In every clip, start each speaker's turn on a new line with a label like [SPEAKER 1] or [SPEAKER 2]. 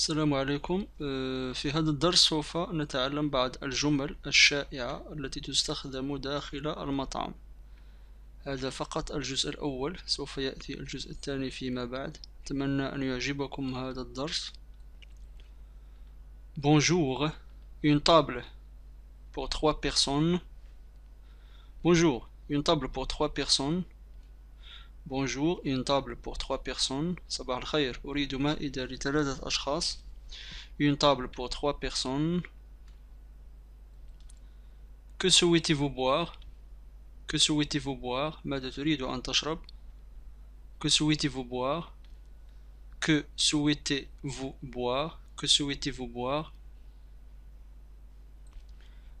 [SPEAKER 1] السلام عليكم آه، في هذا الدرس سوف نتعلم بعض الجمل الشائعة التي تستخدم داخل المطعم هذا فقط الجزء الأول سوف يأتي الجزء الثاني فيما بعد أتمنى أن يعجبكم هذا الدرس Bonjour, une table pour trois personnes. Bonjour, une table pour trois personnes. Bonjour, une table pour trois personnes. صباح الخير أريد مائدة لثلاثة أشخاص. Une table pour trois personnes. Que souhaitez-vous boire? Que souhaitez-vous boire? ماذا تريد أن تشرب? Que souhaitez-vous boire? Que souhaitez-vous boire? Que souhaitez-vous boire?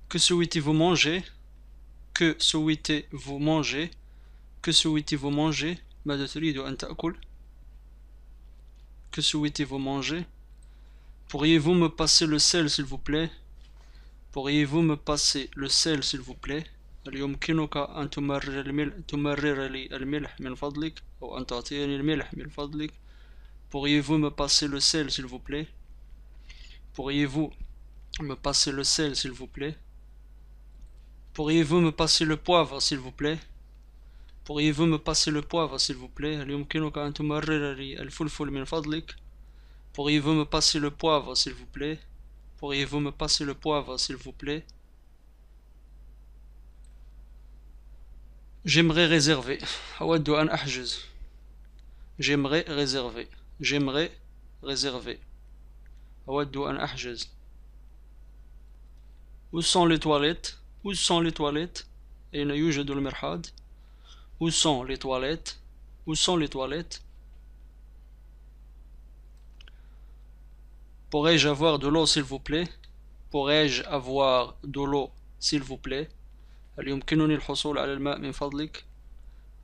[SPEAKER 1] Que souhaitez-vous manger? Que souhaitez-vous manger? Que souhaitez-vous manger? ماذا تريد أن تأكل? Que souhaitez-vous manger? Pourriez-vous me passer le sel s'il vous plaît? Pourriez-vous me passer le sel s'il vous plaît? هل يمكنك أن تمرر الملح تمرر لي الملح من فضلك أو أن تعطيني الملح من فضلك Pourriez-vous me passer le sel s'il vous plaît Pourriez-vous me passer le sel s'il vous plaît Pourriez-vous me passer le poivre s'il vous plaît Pourriez-vous me passer le poivre s'il vous plaît هل يمكنك أن تمرر لي الفلفل من فضلك Pourriez-vous me passer le poivre s'il vous plaît Pourriez-vous me passer le poivre s'il vous plaît J'aimerais réserver أود أن أحجز J'aimerais réserver J'aimerais réserver أود أن أحجز Où sont les toilettes Où sont les toilettes أين يوجد المرحاض Où sont les toilettes Où sont les toilettes Pourrais-je avoir de l'eau s'il vous plaît Pourrais-je avoir de l'eau s'il vous plaît هل يمكنني الحصول على الماء من فضلك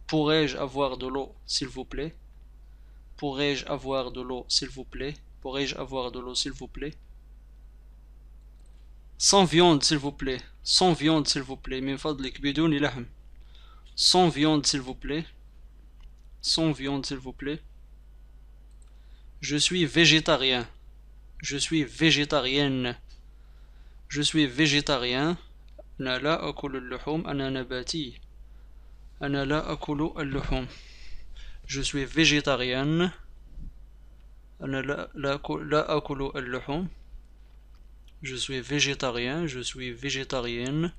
[SPEAKER 1] Pourrais-je avoir de l'eau s'il vous plaît Pourrais-je avoir de l'eau s'il vous plaît Pourrais-je avoir de l'eau s'il vous plaît Sans viande s'il vous plaît Sans viande s'il vous plaît من فضلك بدون لحم Sans viande s'il vous plaît Sans viande s'il vous plaît Je suis végétarien Je suis végétarienne Je suis végétarien أنا لا أكل اللحوم أنا نباتي أنا لا أكل اللحوم Je suis végétarienne أنا لا لا لا أكل اللحوم Je suis végétarien Je suis végétarienne